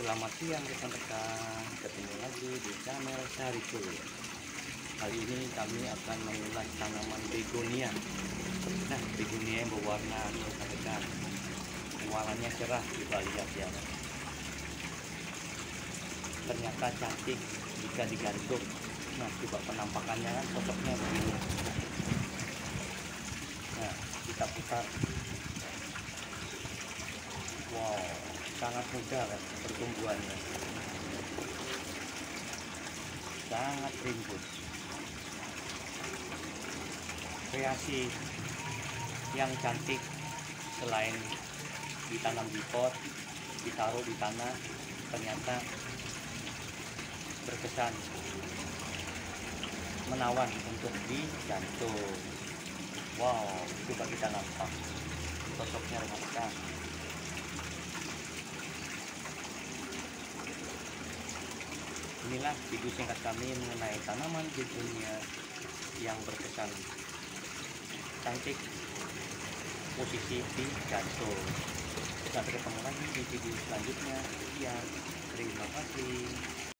Selamat siang rekan-rekan, ketemu lagi di channel Sariku. Kali ini kami akan mengulas tanaman begonia. Nah, begonia yang berwarna rekan-rekan. Warnanya cerah kita lihat ya. Ternyata cantik jika digantung. Nah, coba penampakannya kan sosoknya begini. Nah, kita putar. Wow, sangat mudah kan pertumbuhannya. Sangat rimbun kreasi yang cantik selain ditanam di pot ditaruh di tanah ternyata berkesan. Menawan untuk digantung wow coba kita nampak sosoknya rekan inilah video singkat kami mengenai tanaman begonia yang berkesan. Cantik posisi di jantung sampai ketemu lagi di video selanjutnya. Ya terima kasih